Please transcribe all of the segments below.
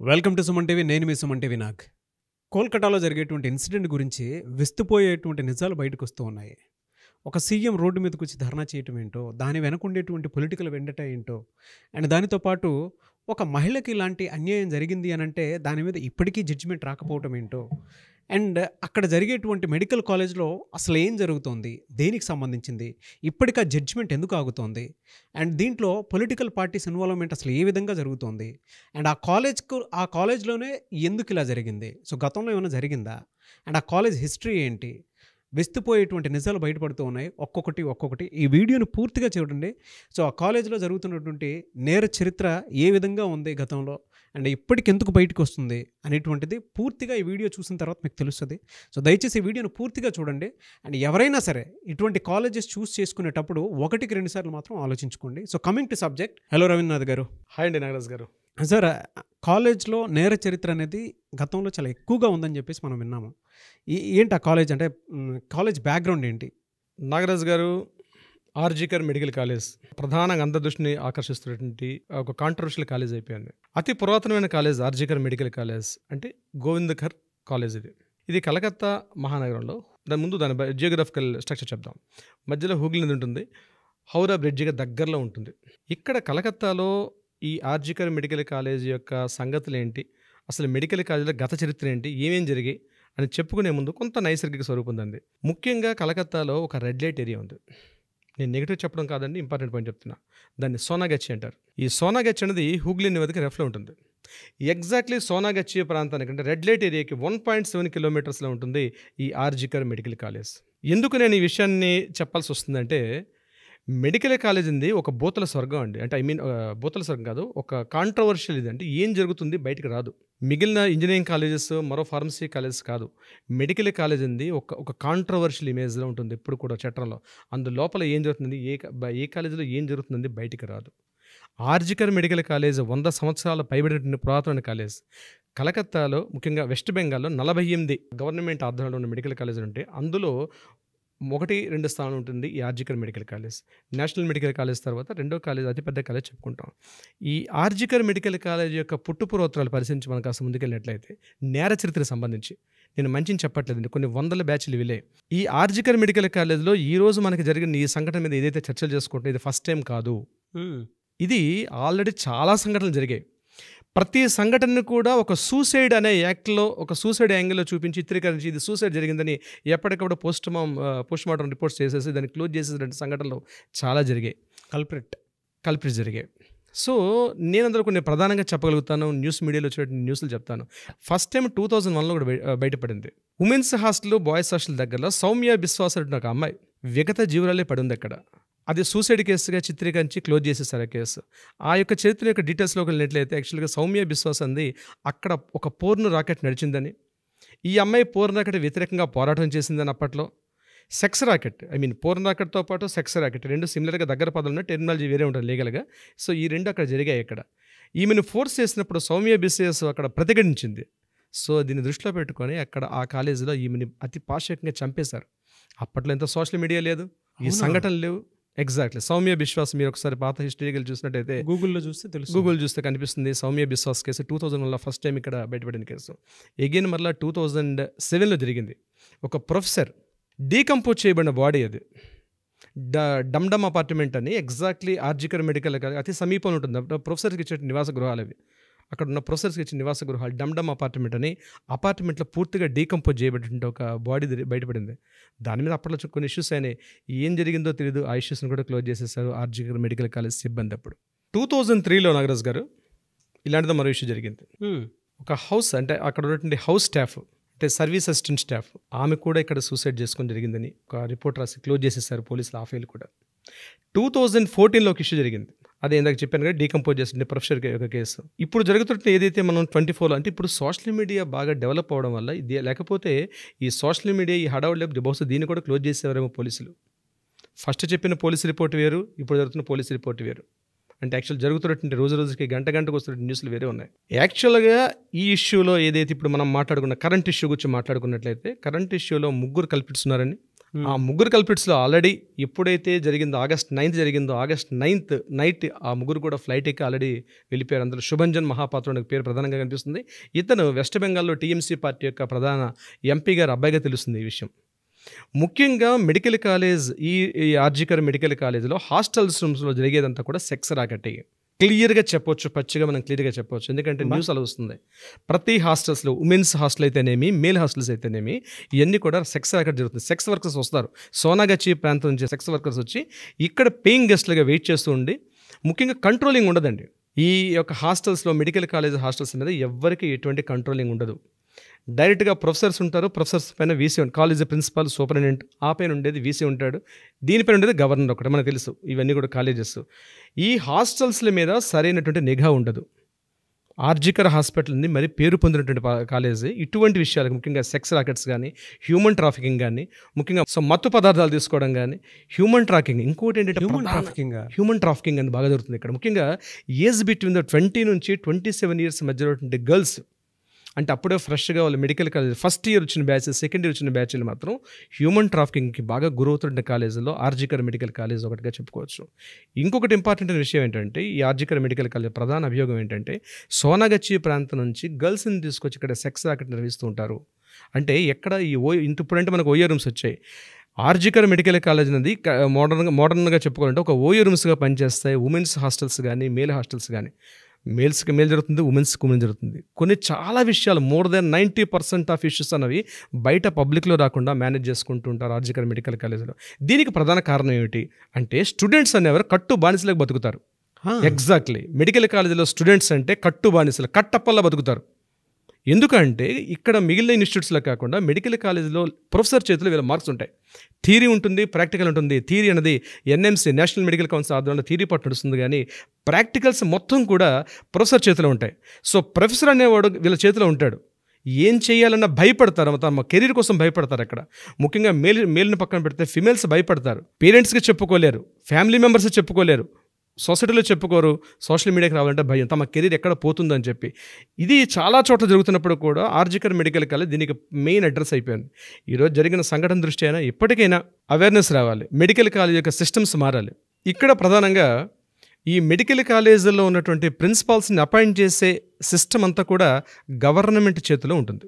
Welcome to Suman TV నేను మీ Suman TV Nag. కోల్కతాలో జరిగేటువంటి ఇన్సిడెంట్ గురించి విస్తుపోయేటువంటి నిజాలు బయటకు వస్తూ ఉన్నాయి. ఒక సీఎం రోడ్డు మీదకి వచ్చి ధర్నా చేయటం ఏంటో దాని వెనకుండేటువంటి పొలిటికల్ వెండట ఏంటో అండ్ దానితో పాటు ఒక మహిళకి ఇలాంటి అన్యాయం జరిగింది అని అంటే దాని మీద ఇప్పటికీ జడ్జిమెంట్ రాకపోవటం ఏంటో అండ్ అక్కడ జరిగేటువంటి మెడికల్ కాలేజ్లో అసలు ఏం జరుగుతోంది? దేనికి సంబంధించింది? ఇప్పటికీ ఆ జడ్జిమెంట్ ఎందుకు ఆగుతోంది? అండ్ దీంట్లో పొలిటికల్ పార్టీస్ ఇన్వాల్వ్మెంట్ అసలు ఏ విధంగా జరుగుతోంది? అండ్ ఆ కాలేజ్కు ఆ కాలేజ్లోనే ఎందుకు ఇలా జరిగింది? సో గతంలో ఏమైనా జరిగిందా? అండ్ ఆ కాలేజ్ హిస్టరీ ఏంటి? విస్తుపోయేటువంటి నిజాలు బయటపడుతూ ఉన్నాయి. ఒక్కొక్కటి ఒక్కొక్కటి. ఈ వీడియోని పూర్తిగా చూడండి. సో ఆ కాలేజీలో జరుగుతున్నటువంటి నేర చరిత్ర ఏ విధంగా ఉంది గతంలో? అండ్ ఇప్పటికి ఎందుకు బయటకు వస్తుంది అనేటువంటిది పూర్తిగా ఈ వీడియో చూసిన తర్వాత మీకు తెలుస్తుంది. సో దయచేసి ఈ వీడియోని పూర్తిగా చూడండి. అండ్ ఎవరైనా సరే ఇటువంటి కాలేజెస్ చూస్ చేసుకునేటప్పుడు ఒకటికి రెండు సార్లు మాత్రం ఆలోచించుకోండి. So coming to subject. Hello Rabindranath గారు. హాయ్ అండి నాగరాజ్ గారు. సార్ కాలేజ్లో నేర చరిత్ర అనేది గతంలో చాలా ఎక్కువగా ఉందని చెప్పేసి మనం విన్నాము. ఈ- ఏంటి ఆ కాలేజ్ అంటే కాలేజ్ బ్యాక్గ్రౌండ్ ఏంటి? నాగరాజ్ గారు ఆర్జికర్ మెడికల్ కాలేజ్ ప్రధానంగా అందరి దృష్టిని ఆకర్షిస్తున్నటువంటి ఒక కాంట్రవర్షియల్ కాలేజ్ అయిపోయింది. అతి పురాతనమైన కాలేజ్ ఆర్జికర్ మెడికల్ కాలేజ్ అంటే గోవిందకర్ కాలేజ్ ఇది. ఇది కలకత్తా మహానగరంలో. దాని ముందు దాని జియోగ్రఫికల్ స్ట్రక్చర్ చెప్దాం. మధ్యలో హూగ్లీ నది ఉంటుంది. హౌరా బ్రిడ్జిగా దగ్గరలో ఉంటుంది. ఇక్కడ కలకత్తాలో ఈ ఆర్జికర్ మెడికల్ కాలేజ్ యొక్క సంగతులు ఏంటి? అసలు మెడికల్ కాలేజీలో గత చరిత్ర ఏంటి? ఏమేం జరిగాయి? అని చెప్పుకునే ముందు కొంత నైసర్గిక స్వరూపం ఉంది. ముఖ్యంగా కలకత్తాలో ఒక రెడ్ లైట్ ఏరియా ఉంది. నేను నెగిటివ్ చెప్పడం కాదండి ఇంపార్టెంట్ పాయింట్ చెప్తున్నా. దాన్ని సోనాగచ్చి అంటారు. ఈ సోనాగచ్చి అనేది హూగ్లీ నదికి రెఫ్లో ఉంటుంది. ఎగ్జాక్ట్లీ సోనాగచ్చి ప్రాంతానికి అంటే రెడ్ లైట్ ఏరియాకి వన్ పాయింట్ సెవెన్ కిలోమీటర్స్లో ఉంటుంది ఈ ఆర్జికర్ మెడికల్ కాలేజ్. ఎందుకు నేను ఈ విషయాన్ని చెప్పాల్సి వస్తుందంటే మెడికల్ కాలేజ్ ఉంది ఒక బూతల స్వర్గం అండి. అంటే ఐ మీన్ బూతల స్వర్గం కాదు ఒక కాంట్రవర్షియల్ ఇది అంటే ఏం జరుగుతుంది బయటికి రాదు. మిగిలిన ఇంజనీరింగ్ కాలేజెస్ మరో ఫార్మసీ కాలేజెస్ కాదు. మెడికల్ కాలేజ్ ఉంది ఒక ఒక కాంట్రవర్షియల్ ఇమేజ్లో ఉంటుంది ఎప్పుడు కూడా చట్టంలో. అందు లోపల ఏం జరుగుతుంది ఏ ఏ కాలేజీలో ఏం జరుగుతుంది బయటికి రాదు. ఆర్జికర్ మెడికల్ కాలేజ్ వంద సంవత్సరాల పైబడిన పురాతన కాలేజ్. కలకత్తాలో ముఖ్యంగా వెస్ట్ బెంగాల్లో నలభై ఎనిమిది గవర్నమెంట్ ఆధ్వర్యంలో ఉన్న మెడికల్ కాలేజీలు ఉంటే అందులో ఒకటి రెండు స్థానం ఉంటుంది. ఈ RG Kar medical college. National medical college తర్వాత రెండో కాలేజ్ అతిపెద్ద కాలేజ్ చెప్పుకుంటాం. ఈ ఆర్జికర్ మెడికల్ కాలేజ్ యొక్క పుట్టుపురోత్తరాలు పరిశీలించి మనం కాస్త ముందుకెళ్ళినట్లయితే నేర చరిత్రకు సంబంధించి నేను మంచిని చెప్పట్లేదండి. కొన్ని వందల బ్యాచ్లు విలే ఈ ఆర్జికర్ మెడికల్ కాలేజ్లో ఈ రోజు మనకి జరిగిన ఈ సంఘటన మీద ఏదైతే చర్చలు చేసుకుంటున్నా ఇది ఫస్ట్ టైం కాదు. ఇది ఆల్రెడీ చాలా సంఘటనలు జరిగాయి. ప్రతి సంఘటనను కూడా ఒక సూసైడ్ అనే యాక్ట్లో ఒక సూసైడ్ యాంగిల్లో చూపించి చిత్రీకరించి ఇది సూసైడ్ జరిగిందని ఎప్పటికప్పుడు పోస్ట్ మామ్ పోస్ట్ మార్టం రిపోర్ట్స్ చేసేసి దాన్ని క్లోజ్ చేసేటువంటి సంఘటనలు చాలా జరిగాయి. కల్ప్రిట్. కల్పిట్స్ జరిగాయి. సో నేను అందులో కొన్ని ప్రధానంగా చెప్పగలుగుతాను. న్యూస్ మీడియాలో వచ్చేటువంటి న్యూస్లు చెప్తాను. ఫస్ట్ టైం టూ థౌజండ్ వన్లో కూడా బయ- బయటపడింది. ఉమెన్స్ హాస్టల్ బాయ్స్ హాస్టల్ దగ్గరలో సౌమ్య బిశ్వాస్ ఒక అమ్మాయి విగత జీవురాలే పడింది అక్కడ. అది సూసైడ్ కేసుగా చిత్రీకరించి క్లోజ్ చేసేసారు ఆ కేసు. ఆ యొక్క చరిత్ర యొక్క డీటెయిల్స్లోకి వెళ్ళినట్లయితే యాక్చువల్గా సౌమ్య బిశ్వాస్ అంది అక్కడ ఒక పోర్ను రాకెట్ నడిచిందని. ఈ అమ్మాయి పోర్న్ రాకెట్ వ్యతిరేకంగా పోరాటం చేసిందని అప్పట్లో. Sex racket I mean porn రాకెట్తో పాటు సెక్స్ రాకెట్ రెండు సిమిలర్గా దగ్గర పదాలు టెర్మినాలజీ వేరే ఉంటుంది లీగల్గా. సో ఈ రెండు అక్కడ జరిగాయి ఇక్కడ. ఈమెను ఫోర్స్ చేసినప్పుడు సౌమ్య బిసిఎస్ అక్కడ ప్రతిఘటించింది. సో దీన్ని దృష్టిలో పెట్టుకొని అక్కడ ఆ కాలేజీలో ఈమెని అతి పాశకంగా చంపేశారు. అప్పట్లో ఎంత సోషల్ మీడియా లేదు. ఈ? సంఘటనలు లేవు. ఎగ్జాక్ట్లీ సౌమ్య బిశ్వాస్ మీరు ఒకసారి పాత హిస్టరీకల్ చూసినట్టయితే గూగుల్లో చూస్తే తెలుసు గూగుల్ చూస్తే కనిపిస్తుంది Soumya Biswas case two thousand వన్లో ఫస్ట్ టైం ఇక్కడ బయటపడిన కేసు. ఎగైన్ మరలా టూ థౌజండ్ సెవెన్లో జరిగింది. ఒక ప్రొఫెసర్ డీకంపోజ్ చేయబడిన బాడీ అది. డ డమ్డమ్ అపార్ట్మెంట్ అని ఎగ్జాక్ట్లీ ఆర్జికర్ మెడికల్ అతి సమీపంలో ఉంటుంది. ప్రొఫెసర్కి ఇచ్చే నివాస గృహాలు అవి. అక్కడ ఉన్న ప్రొఫెసర్స్కి ఇచ్చిన నివాస గృహాలు డమ్డమ్ అపార్ట్మెంట్ అని అపార్ట్మెంట్లో పూర్తిగా డీకంపోజ్ చేయబడిన ఒక బాడీ బయటపడింది. దాని మీద అప్పట్లో కొన్ని ఇష్యూస్ అయినాయి. ఏం జరిగిందో తెలియదు ఆ ఇష్యూస్ని కూడా క్లోజ్ చేసేసారు ఆర్జికర్ మెడికల్ కాలేజ్ సిబ్బంది అప్పుడు. టూ థౌజండ్ త్రీలో నాగరాజ్ గారు ఇలాంటిదో మరో ఇష్యూ జరిగింది. ఒక హౌస్ అంటే అక్కడ ఉన్నటువంటి హౌస్ స్టాఫ్ అంటే సర్వీస్ అసిస్టెంట్ స్టాఫ్ ఆమె కూడా ఇక్కడ సూసైడ్ చేసుకొని జరిగిందని ఒక రిపోర్ట్ రాసి క్లోజ్ చేసేసారు పోలీసులు ఆ ఫైల్ కూడా. టూ థౌజండ్ ఫోర్టీన్లో ఒక ఇష్యూ జరిగింది. అదే ఇందాక చెప్పాను కదా డీకంపోజ్ చేసిన ప్రొఫెసర్ ఒక కేసు. ఇప్పుడు జరుగుతున్న ఏదైతే మనం ట్వంటీ ఫోర్లో అంటే ఇప్పుడు సోషల్ మీడియా బాగా డెవలప్ అవడం వల్ల ఇది లేకపోతే ఈ సోషల్ మీడియా ఈ హడావుడు లేకపోతే బహుశా దీన్ని కూడా క్లోజ్ చేసేవారేమో పోలీసులు. ఫస్ట్ చెప్పిన పోలీస్ రిపోర్ట్ వేరు ఇప్పుడు జరుగుతున్న పోలీస్ రిపోర్ట్ వేరు. అంటే యాక్చువల్ జరుగుతున్నటువంటి రోజు రోజుకి గంట గంటకు వస్తున్న న్యూస్లు వేరే ఉన్నాయి. యాక్చువల్గా ఈ ఇష్యూలో ఏదైతే ఇప్పుడు మనం మాట్లాడుకున్న కరెంట్ ఇష్యూ గురించి మాట్లాడుకున్నట్లయితే కరెంట్ ఇష్యూలో ముగ్గురు కల్పిస్తున్నారని ఆ ముగ్గురు కల్పిట్స్లో ఆల్రెడీ ఎప్పుడైతే జరిగిందో ఆగస్ట్ నైన్త్ జరిగిందో ఆగస్ట్ నైన్త్ నైట్ ఆ ముగ్గురు కూడా ఫ్లైట్ ఎక్కి ఆల్రెడీ వెళ్ళిపోయారు. అందులో శుభంజన్ మహాపాత్ర పేరు ప్రధానంగా కనిపిస్తుంది. ఇతను వెస్ట్ బెంగాల్లో టీఎంసీ పార్టీ యొక్క ప్రధాన ఎంపీ గారు అబ్బాయిగా తెలుస్తుంది ఈ విషయం. ముఖ్యంగా మెడికల్ కాలేజ్ ఈ ఆర్జికర్ మెడికల్ కాలేజ్లో హాస్టల్స్ రూమ్స్లో జరిగేదంతా కూడా సెక్స్ రాకటి క్లియర్గా చెప్పొచ్చు పచ్చిగా మనం క్లియర్గా చెప్పొచ్చు. ఎందుకంటే న్యూస్ అలా వస్తుంది. ప్రతి హాస్టల్స్లో ఉమెన్స్ హాస్టల్ అయితేనేమి మేల్ హాస్టల్స్ అయితేనేమి ఇవన్నీ కూడా సెక్స్ రాకట్ జరుగుతుంది. సెక్స్ వర్కర్స్ వస్తారు. సోనాగచ్చి ప్రాంతం నుంచి సెక్స్ వర్కర్స్ వచ్చి ఇక్కడ పేయింగ్ గెస్ట్లుగా వెయిట్ చేస్తూ ఉండి ముఖ్యంగా కంట్రోలింగ్ ఉండదండి. ఈ యొక్క హాస్టల్స్లో మెడికల్ కాలేజ్ హాస్టల్స్ మీద ఎవ్వరికి ఎటువంటి కంట్రోలింగ్ ఉండదు. డైరెక్ట్గా ప్రొఫెసర్స్ ఉంటారు. ప్రొఫెసర్స్ పైన వీసీ కాలేజ్ ప్రిన్సిపాల్ సూపరింటెండెంట్ ఆ పైన ఉండేది వీసీ ఉంటాడు. దీనిపైన ఉండేది గవర్నర్ ఒకటి మనకు తెలుసు. ఇవన్నీ కూడా కాలేజెస్. ఈ హాస్టల్స్ల మీద సరైనటువంటి నిఘా ఉండదు. ఆర్జికర్ హాస్పిటల్ ఉంది మరి పేరు పొందినటువంటి కాలేజీ. ఇటువంటి విషయాలకు ముఖ్యంగా సెక్స్ రాకెట్స్ కానీ హ్యూమన్ ట్రాఫికింగ్ కానీ ముఖ్యంగా సో మత్తు పదార్థాలు తీసుకోవడం కానీ హ్యూమన్ ట్రాకింగ్ ఇంకోటి ఏంటంటే హ్యూమన్ ట్రాఫికింగ్ హ్యూమన్ ట్రాఫికింగ్ అని బాగా జరుగుతుంది ఇక్కడ. ముఖ్యంగా ఏజ్ బిట్వీన్ ద ట్వంటీ నుంచి ట్వంటీ సెవెన్ ఇయర్స్ మధ్యలో గర్ల్స్ అంటే అప్పుడే ఫ్రెష్గా వాళ్ళు మెడికల్ కాలేజ్ ఫస్ట్ ఇయర్ వచ్చిన బ్యాచ్ సెకండ్ ఇయర్ వచ్చిన బ్యాచ్లు మాత్రం హ్యూమన్ ట్రాఫికింగ్కి బాగా గురవుతున్న కాలేజీలో ఆర్జికర్ మెడికల్ కాలేజ్ ఒకటిగా చెప్పుకోవచ్చు. ఇంకొకటి ఇంపార్టెంట్ విషయం ఏంటంటే ఈ ఆర్జికర్ మెడికల్ కాలేజ్ ప్రధాన అభియోగం ఏంటంటే సోనాగచ్చి ప్రాంతం నుంచి గర్ల్స్ని తీసుకొచ్చి ఇక్కడ సెక్స్ రాకెట్ నిర్వహిస్తూ ఉంటారు. అంటే ఎక్కడ ఈ ఓ ఇంత ఇప్పుడంటే మనకు ఓయో రూమ్స్ వచ్చాయి. ఆర్జికర్ మెడికల్ కాలేజ్ అనేది మోడర్న్గా మోడర్న్గా చెప్పుకోవాలంటే ఒక ఓయో రూమ్స్గా పనిచేస్తాయి. ఉమెన్స్ హాస్టల్స్ కానీ మేల్ హాస్టల్స్ కానీ మేల్స్కి మేల్ జరుగుతుంది ఉమెన్స్కి ఉమెన్ జరుగుతుంది. కొన్ని చాలా విషయాలు more than ninety percent of issues అన్నవి బయట పబ్లిక్లో రాకుండా మేనేజ్ చేసుకుంటూ ఉంటారు ఆర్జికర్ మెడికల్ కాలేజ్లో. దీనికి ప్రధాన కారణం ఏమిటి అంటే స్టూడెంట్స్ అనేవారు కట్టు బానిసలకు బతుకుతారు. ఎగ్జాక్ట్లీ. మెడికల్ కాలేజీలో స్టూడెంట్స్ అంటే కట్టు బానిసలు కట్టప్పల్లా బతుకుతారు. ఎందుకంటే ఇక్కడ మిగిలిన ఇన్స్టిట్యూట్స్లో కాకుండా మెడికల్ కాలేజీలో ప్రొఫెసర్ చేతిలో వీళ్ళ మార్క్స్ ఉంటాయి. థీరీ ఉంటుంది ప్రాక్టికల్ ఉంటుంది. థీరీ అనేది ఎన్ఎంసీ నేషనల్ మెడికల్ కౌన్సిల్ ఆధ్వర్యంలో థీరీ పట్టు నడుస్తుంది కానీ ప్రాక్టికల్స్ మొత్తం కూడా ప్రొఫెసర్ చేతిలో ఉంటాయి. సో ప్రొఫెసర్ అనేవాడు వీళ్ళ చేతిలో ఉంటాడు. ఏం చేయాలన్నా భయపడతారు తమ కెరీర్ కోసం భయపడతారు అక్కడ. ముఖ్యంగా మేల్ మేల్ని పక్కన పెడితే ఫిమేల్స్ భయపడతారు. పేరెంట్స్కి చెప్పుకోలేరు ఫ్యామిలీ మెంబర్స్ చెప్పుకోలేరు. సొసైటీలో చెప్పుకోరు సోషల్ మీడియాకి రావాలంటే భయం తమ కెరీర్ ఎక్కడ పోతుందని చెప్పి. ఇది చాలా చోట్ల జరుగుతున్నప్పుడు కూడా ఆర్జికర్ మెడికల్ కాలేజ్ దీనికి మెయిన్ అడ్రస్ అయిపోయింది. ఈరోజు జరిగిన సంఘటన దృష్టి అయినా ఇప్పటికైనా అవేర్నెస్ రావాలి మెడికల్ కాలేజ్ యొక్క సిస్టమ్స్ మారాలి. ఇక్కడ ప్రధానంగా ఈ మెడికల్ కాలేజీలో ఉన్నటువంటి ప్రిన్సిపాల్స్ని అపాయింట్ చేసే సిస్టమ్ అంతా కూడా గవర్నమెంట్ చేతిలో ఉంటుంది.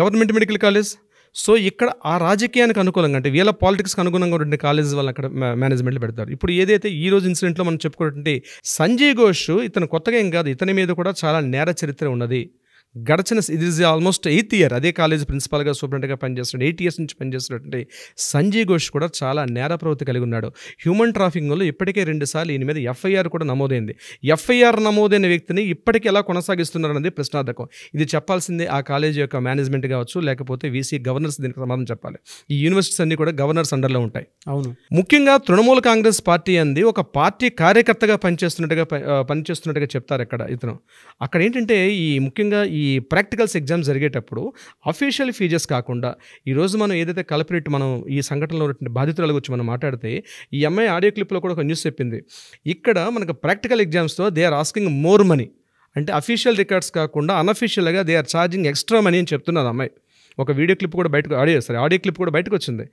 గవర్నమెంట్ మెడికల్ కాలేజ్ సో ఇక్కడ ఆ రాజకీయానికి అనుకూలంగా అంటే వీళ్ళ పాలిటిక్స్కి అనుగుణంగా ఉండే కాలేజెస్ వాళ్ళు అక్కడ మేనేజ్మెంట్లు మేనేజ్మెంట్లో పెడతారు. ఇప్పుడు ఏదైతే ఈ రోజు ఇన్సిడెంట్లో మనం చెప్పుకున్నటువంటి సంజయ్ ఘోష్ ఇతను కొత్తగా ఏం కాదు ఇతని మీద కూడా చాలా నేర చరిత్ర ఉన్నది. గడచిన ఇది ఈజ్ ఆల్మోస్ట్ ఎయిత్ ఇయర్ అదే కాలేజ్ ప్రిన్సిపాల్గా సూపరింటెంట్గా పనిచేస్తున్నాడు. ఎయిట్ ఇయర్స్ నుంచి పనిచేస్తున్నటువంటి సంజయ్ ఘోష్ కూడా చాలా నేర ప్రవృత్తి కలిగి ఉన్నాడు. హ్యూమన్ ట్రాఫికింగ్ వల్ల ఇప్పటికే రెండుసార్లు ఈయన మీద ఎఫ్ఐఆర్ కూడా నమోదైంది. ఎఫ్ఐఆర్ నమోదైన వ్యక్తిని ఇప్పటికీ ఎలా కొనసాగిస్తున్నారు అనేది ప్రశ్నార్థకం. ఇది చెప్పాల్సిందే ఆ కాలేజ్ యొక్క మేనేజ్మెంట్ కావచ్చు లేకపోతే వీసీ గవర్నర్స్ దీనికి సమాధానం చెప్పాలి. ఈ యూనివర్సిటీస్ అన్ని కూడా గవర్నర్స్ అండర్లో ఉంటాయి. అవును. ముఖ్యంగా తృణమూల కాంగ్రెస్ పార్టీ అంది ఒక పార్టీ కార్యకర్తగా పనిచేస్తున్నట్టుగా పనిచేస్తున్నట్టుగా చెప్తారు ఇక్కడ ఇతను. అక్కడ ఏంటంటే ఈ ముఖ్యంగా ఈ ఈ ప్రాక్టికల్స్ ఎగ్జామ్ జరిగేటప్పుడు అఫీషియల్ ఫీజెస్ కాకుండా ఈరోజు మనం ఏదైతే కలపరేట్ మనం ఈ సంఘటనలో ఉన్నటువంటి బాధితురాల గురించి మనం మాట్లాడితే ఈ అమ్మాయి ఆడియో క్లిప్లో కూడా ఒక న్యూస్ చెప్పింది. ఇక్కడ మనకు practical ఎగ్జామ్స్తో they are asking more money. అంటే అఫీషియల్ రికార్డ్స్ కాకుండా అన్అఫీషియల్గా they are charging extra money అని చెప్తున్నారు అమ్మాయి. ఒక వీడియో క్లిప్ కూడా బయటకు ఆడియో సరే ఆడియో క్లిప్ కూడా బయటకు వచ్చింది.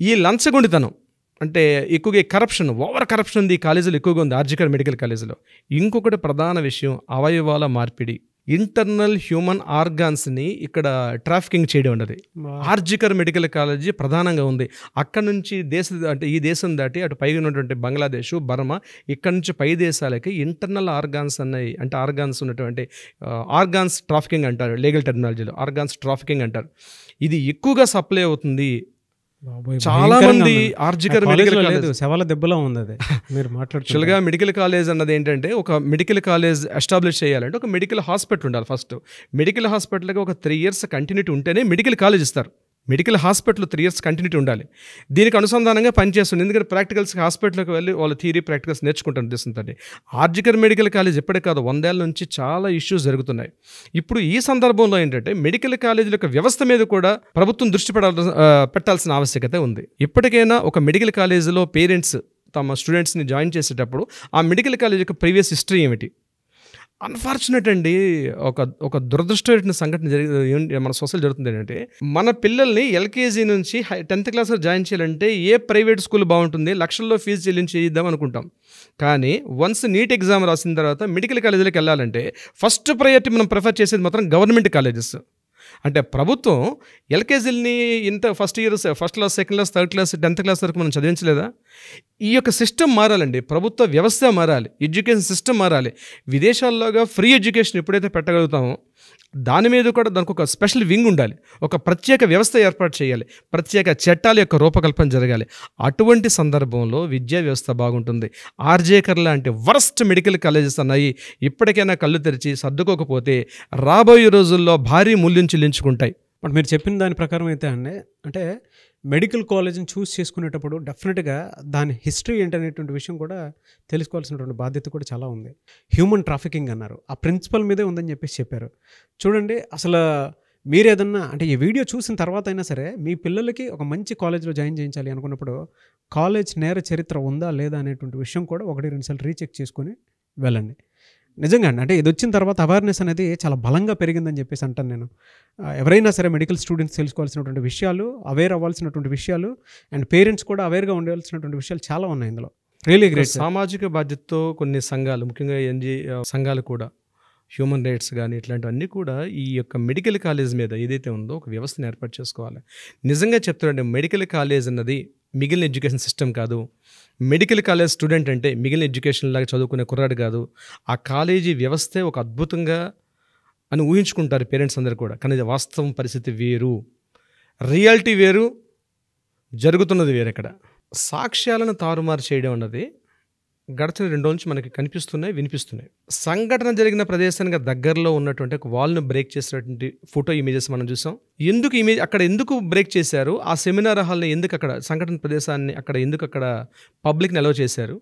ఈ లంచగొండితనం అంటే ఎక్కువగా కరప్షన్ ఓవర్ కరప్షన్ ఉంది ఈ కాలేజీలో ఎక్కువగా ఉంది ఆర్జికర్ మెడికల్ కాలేజీలో. ఇంకొకటి ప్రధాన విషయం అవయవాల మార్పిడి. ఇంటర్నల్ హ్యూమన్ ఆర్గాన్స్ని ఇక్కడ ట్రాఫికింగ్ చేయడం ఉన్నది ఆర్జికర్ మెడికల్ కాలేజీ ప్రధానంగా ఉంది. అక్కడ నుంచి దేశ అంటే ఈ దేశం దాటి అటు పైగా ఉన్నటువంటి బంగ్లాదేశ్ బర్మా ఇక్కడ నుంచి పై దేశాలకి ఇంటర్నల్ ఆర్గాన్స్ అన్నాయి అంటే ఆర్గాన్స్ ఉన్నటువంటి ఆర్గాన్స్ ట్రాఫికింగ్ అంటారు లీగల్ టెక్నాలజీలో ఆర్గాన్స్ ట్రాఫికింగ్ అంటారు. ఇది ఎక్కువగా సప్లై అవుతుంది చాలా మంది. RG Kar medical college. శవాల దెబ్బలా ఉంది అది మీరు యాక్చువల్గా మెడికల్ కాలేజ్ అన్నది ఏంటంటే ఒక మెడికల్ కాలేజ్ ఎస్టాబ్లిష్ చేయాలంటే ఒక మెడికల్ హాస్పిటల్ ఉండాలి ఫస్ట్. మెడికల్ హాస్పిటల్గా ఒక త్రీ ఇయర్స్ కంటిన్యూటీ ఉంటేనే మెడికల్ కాలేజ్ ఇస్తారు. Medical hospital three years continuity ఉండాలి. దీనికి అనుసంధానంగా పనిచేస్తుంది. ఎందుకంటే ప్రాక్టికల్స్ హాస్పిటల్కి వెళ్ళి వాళ్ళ థియరీ ప్రాక్టికల్స్ నేర్చుకుంటారు ఉద్దేశంతో ఆర్జికర్ మెడికల్ కాలేజ్ ఎప్పటికీ కాదు వందేళ్ళ నుంచి చాలా ఇష్యూస్ జరుగుతున్నాయి. ఇప్పుడు ఈ సందర్భంలో ఏంటంటే మెడికల్ కాలేజీల యొక్క వ్యవస్థ మీద కూడా ప్రభుత్వం దృష్టి పడాల్సిన పెట్టాల్సిన ఆవశ్యకత ఉంది. ఇప్పటికైనా ఒక మెడికల్ కాలేజీలో పేరెంట్స్ తమ స్టూడెంట్స్ని జాయిన్ చేసేటప్పుడు ఆ మెడికల్ కాలేజ్ యొక్క ప్రీవియస్ హిస్టరీ ఏమిటి? అన్ఫార్చునేట్ అండి. ఒక ఒక దురదృష్టమైన సంఘటన జరిగి మన సొసైటీ జరుగుతుంది ఏంటంటే మన పిల్లల్ని ఎల్కేజీ నుంచి టెన్త్ క్లాస్ జాయిన్ చేయాలంటే ఏ ప్రైవేట్ స్కూల్ బాగుంటుంది లక్షల్లో ఫీజు చెల్లించి చేయిద్దాం అనుకుంటాం. కానీ వన్స్ నీట్ ఎగ్జామ్ రాసిన తర్వాత మెడికల్ కాలేజీలకు వెళ్ళాలంటే ఫస్ట్ ప్రయారిటీ మనం ప్రిఫర్ చేసేది మాత్రం గవర్నమెంట్ కాలేజెస్. అంటే ప్రభుత్వం ఎల్కేజీలని ఇంత first year first class second class third class tenth class వరకు మనం చదివించలేదా? ఈ యొక్క సిస్టమ్ మారాలండి. ప్రభుత్వ వ్యవస్థ మారాలి. ఎడ్యుకేషన్ సిస్టమ్ మారాలి. విదేశాల్లోగా ఫ్రీ ఎడ్యుకేషన్ ఎప్పుడైతే పెట్టగలుగుతామో దాని మీద కూడా దానికి ఒక స్పెషల్ వింగ్ ఉండాలి. ఒక ప్రత్యేక వ్యవస్థ ఏర్పాటు చేయాలి. ప్రత్యేక చట్టాల యొక్క రూపకల్పన జరగాలి. అటువంటి సందర్భంలో విద్యా వ్యవస్థ బాగుంటుంది. ఆర్జేకర్ లాంటి వరస్ట్ మెడికల్ కాలేజెస్ అన్నాయి. ఇప్పటికైనా కళ్ళు తెరిచి సర్దుకోకపోతే రాబోయే రోజుల్లో భారీ మూల్యం చెల్లించుకుంటాయి. బట్ మీరు చెప్పిన దాని ప్రకారం అయితే అండి అంటే మెడికల్ కాలేజ్ని చూస్ చేసుకునేటప్పుడు డెఫినెట్గా దాని హిస్టరీ ఏంటనేటువంటి విషయం కూడా తెలుసుకోవాల్సినటువంటి బాధ్యత కూడా చాలా ఉంది. హ్యూమన్ ట్రాఫికింగ్ అన్నారు. ఆ ప్రిన్సిపల్ మీదే ఉందని చెప్పేసి చెప్పారు. చూడండి అసలు మీరు ఏదన్నా అంటే ఈ వీడియో చూసిన తర్వాత అయినా సరే మీ పిల్లలకి ఒక మంచి కాలేజ్లో జాయిన్ చేయించాలి అనుకున్నప్పుడు కాలేజ్ నేర చరిత్ర ఉందా లేదా అనేటువంటి విషయం కూడా ఒకటి రెండుసార్లు రీచెక్ చేసుకొని వెళ్ళండి. నిజంగా అండి. అంటే ఇది వచ్చిన తర్వాత అవేర్నెస్ అనేది చాలా బలంగా పెరిగిందని చెప్పేసి అంటాను నేను. ఎవరైనా సరే మెడికల్ స్టూడెంట్స్ తెలుసుకోవాల్సినటువంటి విషయాలు అవేర్ అవ్వాల్సినటువంటి విషయాలు అండ్ పేరెంట్స్ కూడా అవేర్గా ఉండాల్సినటువంటి విషయాలు చాలా ఉన్నాయి ఇందులో. రియలీ గ్రేట్ సామాజిక బాధ్యతతో కొన్ని సంఘాలు ముఖ్యంగా ఎన్జి సంఘాలు కూడా హ్యూమన్ రైట్స్ కానీ ఇట్లాంటివన్నీ కూడా ఈ యొక్క మెడికల్ కాలేజ్ మీద ఏదైతే ఉందో ఒక వ్యవస్థను ఏర్పాటు చేసుకోవాలి. నిజంగా చెప్తున్నాండి మెడికల్ కాలేజ్ అన్నది మిగిలిన ఎడ్యుకేషన్ సిస్టమ్ కాదు. మెడికల్ కాలేజ్ స్టూడెంట్ అంటే మిగిలిన ఎడ్యుకేషన్ లాగా చదువుకునే కుర్రాడు కాదు. ఆ కాలేజీ వ్యవస్థే ఒక అద్భుతంగా అని ఊహించుకుంటారు పేరెంట్స్ అందరు కూడా. కానీ ఇది వాస్తవం పరిస్థితి వేరు. రియాలిటీ వేరు. జరుగుతున్నది వేరు ఇక్కడ. సాక్ష్యాలను తారుమారు చేయడం అన్నది గడిచిన రెండు రోజుల నుంచి మనకి కనిపిస్తున్నాయి వినిపిస్తున్నాయి. సంఘటన జరిగిన ప్రదేశానికి దగ్గరలో ఉన్నటువంటి ఒక వాల్ను బ్రేక్ చేసినటువంటి ఫోటో ఇమేజెస్ మనం చూసాం. ఎందుకు ఇమేజ్ అక్కడ ఎందుకు బ్రేక్ చేశారు? ఆ సెమినార్ హాల్ని ఎందుకు అక్కడ సంఘటన ప్రదేశాన్ని అక్కడ ఎందుకు అక్కడ పబ్లిక్ని అలౌ చేశారు?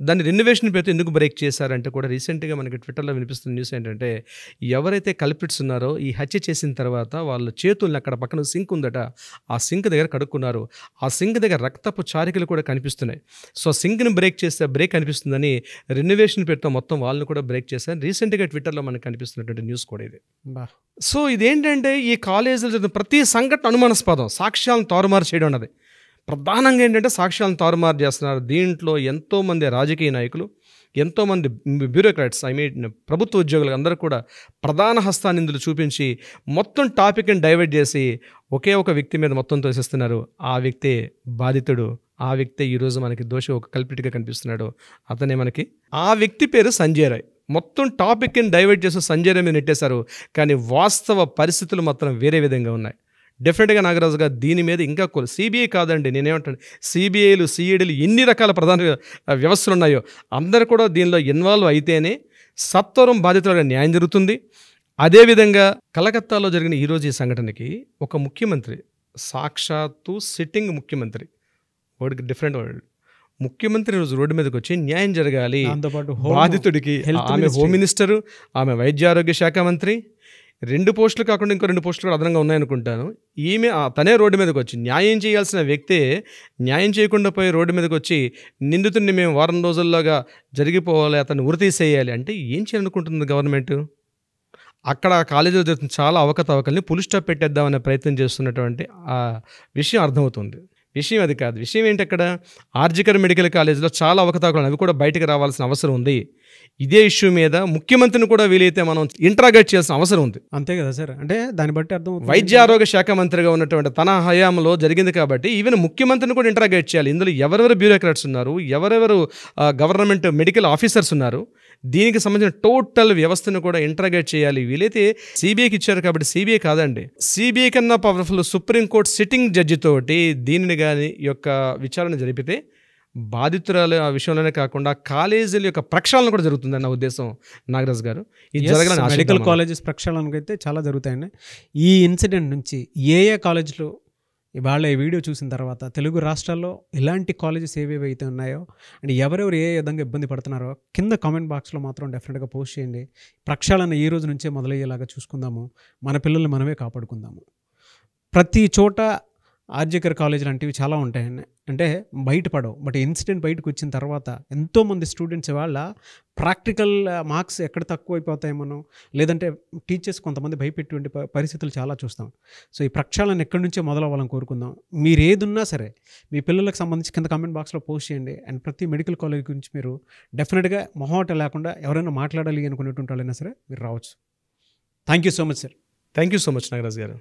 దాన్ని రెన్యువేషన్ పేరుతో ఎందుకు బ్రేక్ చేశారంటే కూడా రీసెంట్గా మనకి ట్విట్టర్లో వినిపిస్తున్న న్యూస్ ఏంటంటే ఎవరైతే కల్పిట్స్ ఉన్నారో ఈ హత్య చేసిన తర్వాత వాళ్ళ చేతుల్ని అక్కడ పక్కన సింక్ ఉందట ఆ సింక్ దగ్గర కడుక్కున్నారు. ఆ సింక్ దగ్గర రక్తపు చారికలు కూడా కనిపిస్తున్నాయి. సో సింక్ని బ్రేక్ చేస్తే బ్రేక్ కనిపిస్తుందని రెన్యువేషన్ పేరుతో మొత్తం వాళ్ళని కూడా బ్రేక్ చేశారు రీసెంట్గా ట్విట్టర్లో మనకు కనిపిస్తున్నటువంటి న్యూస్ కూడా ఇది. సో ఇదేంటంటే ఈ కాలేజీలో ప్రతి సంఘటన అనుమానాస్పదం సాక్ష్యాలను తారుమారు చేయడం అన్నది. ప్రధానంగా ఏంటంటే సాక్ష్యాలను తారుమారు చేస్తున్నారు. దీంట్లో ఎంతోమంది రాజకీయ నాయకులు ఎంతోమంది బ్యూరోక్రాట్స్ ఐ మీన్ ప్రభుత్వ ఉద్యోగులు అందరూ కూడా ప్రధాన హస్తానిందులు చూపించి మొత్తం టాపిక్ని డైవర్ట్ చేసి ఒకే ఒక వ్యక్తి మీద మొత్తం తోసేస్తున్నారు. ఆ వ్యక్తే బాధితుడు. ఆ వ్యక్తే ఈరోజు మనకి దోషి ఒక కల్పిటిగా కనిపిస్తున్నాడు. అతనే మనకి ఆ వ్యక్తి పేరు సంజయ్ రాయ్. మొత్తం టాపిక్ని డైవర్ట్ చేసి సంజయ్ రాయ్ మీద నెట్టేశారు. కానీ వాస్తవ పరిస్థితులు మాత్రం వేరే విధంగా ఉన్నాయి. డెఫినెట్గా నాగరాజు గారు దీని మీద ఇంకా కొన్ని సిబిఐ కాదండి. నేనేమంటాను? సిబిఐలు సిఈడీలు ఎన్ని రకాల ప్రధాన వ్యవస్థలు ఉన్నాయో అందరు కూడా దీనిలో ఇన్వాల్వ్ అయితేనే సత్వరం బాధితులుగా న్యాయం జరుగుతుంది. అదేవిధంగా కలకత్తాలో జరిగిన ఈరోజు ఈ సంఘటనకి ఒక ముఖ్యమంత్రి సాక్షాత్తు సిట్టింగ్ ముఖ్యమంత్రి వర్డ్ డిఫరెంట్ వర్డ్ ముఖ్యమంత్రి రోజు రోడ్డు మీదకి వచ్చి న్యాయం జరగాలి. బాధితుడికి ఆమె. హోమ్ మినిస్టరు ఆమె వైద్య ఆరోగ్య శాఖ మంత్రి రెండు పోస్టులు కాకుండా ఇంకో రెండు పోస్టులు కూడా అదనంగా ఉన్నాయనుకుంటాను. ఈమె తనే రోడ్డు మీదకి వచ్చి న్యాయం చేయాల్సిన వ్యక్తే న్యాయం చేయకుండా పోయి రోడ్డు మీదకి వచ్చి నిందితుడిని మేము వారం రోజుల్లోగా జరిగిపోవాలి అతన్ని ఉరి తీసేయాలి అంటే ఏం చేయాలనుకుంటుంది గవర్నమెంట్? అక్కడ ఆ కాలేజీలో జరుగుతున్న చాలా అవకతవకల్ని పులి స్టాప్ పెట్టేద్దామనే ప్రయత్నం చేస్తున్నటువంటి ఆ విషయం అర్థమవుతుంది. విషయం అది కాదు. విషయం ఏంటి అక్కడ? ఆర్జికర్ మెడికల్ కాలేజీలో చాలా అవకతవకలు అవి కూడా బయటకు రావాల్సిన అవసరం ఉంది. ఇదే ఇష్యూ మీద ముఖ్యమంత్రిని కూడా వీలైతే మనం ఇంట్రాగేట్ చేయాల్సిన అవసరం ఉంది. అంతే కదా సార్. అంటే దాన్ని బట్టి అర్థం. వైద్య ఆరోగ్య శాఖ మంత్రిగా ఉన్నటువంటి తన హయాంలో జరిగింది కాబట్టి ఈవెన్ ముఖ్యమంత్రిని కూడా ఇంట్రాగేట్ చేయాలి. ఇందులో ఎవరెవరు బ్యూరోక్రాట్స్ ఉన్నారు ఎవరెవరు గవర్నమెంట్ మెడికల్ ఆఫీసర్స్ ఉన్నారు దీనికి సంబంధించిన టోటల్ వ్యవస్థను కూడా ఇంట్రాగేట్ చేయాలి. వీలైతే సిబిఐకి ఇచ్చారు కాబట్టి సిబిఐ కాదండి. సిబిఐ కన్నా పవర్ఫుల్ సుప్రీంకోర్టు సిట్టింగ్ జడ్జి తోటి దీనిని కానీ యొక్క విచారణ జరిపితే బాధితురాల ఆ విషయంలోనే కాకుండా కాలేజీల యొక్క ప్రక్షాళన కూడా జరుగుతుందని నా ఉద్దేశం నాగరాజ్ గారు. ఇది జరగాలని మెడికల్. కాలేజెస్ ప్రక్షాళనకు అయితే చాలా జరుగుతాయండి. ఈ ఇన్సిడెంట్ నుంచి ఏ ఏ కాలేజ్లో ఇవాళ ఈ వీడియో చూసిన తర్వాత తెలుగు రాష్ట్రాల్లో ఇలాంటి కాలేజెస్ ఏవేవి అయితే ఉన్నాయో అండ్ ఎవరెవరు ఏ విధంగా ఇబ్బంది పడుతున్నారో కింద కామెంట్ బాక్స్లో మాత్రం డెఫినెట్గా పోస్ట్ చేయండి. ప్రక్షాళన ఈ రోజు నుంచే మొదలయ్యేలాగా చూసుకుందాము. మన పిల్లల్ని మనమే కాపాడుకుందాము. ప్రతి చోట ఆర్జికర్ కాలేజ్ లాంటివి చాలా ఉంటాయండి అంటే బయటపడవు. బట్ ఇన్సిడెంట్ బయటకు వచ్చిన తర్వాత ఎంతోమంది స్టూడెంట్స్ వాళ్ళ ప్రాక్టికల్ మార్క్స్ ఎక్కడ తక్కువ అయిపోతాయేమో లేదంటే టీచర్స్ కొంతమంది భయపెట్టి పరిస్థితులు చాలా చూస్తాం. సో ఈ ప్రక్షాళన ఎక్కడి నుంచే మొదలవ్వాలని కోరుకుందాం. మీరు ఏదున్నా సరే మీ పిల్లలకు సంబంధించి కింద కామెంట్ బాక్స్లో పోస్ట్ చేయండి. అండ్ ప్రతి మెడికల్ కాలేజ్ గురించి మీరు డెఫినెట్గా మొహమాట లేకుండా ఎవరైనా మాట్లాడాలి అనుకునేటువంటి వాళ్ళైనా సరే మీరు రావచ్చు. Thank you so much sir. Thank you so much Nagaraj గారు.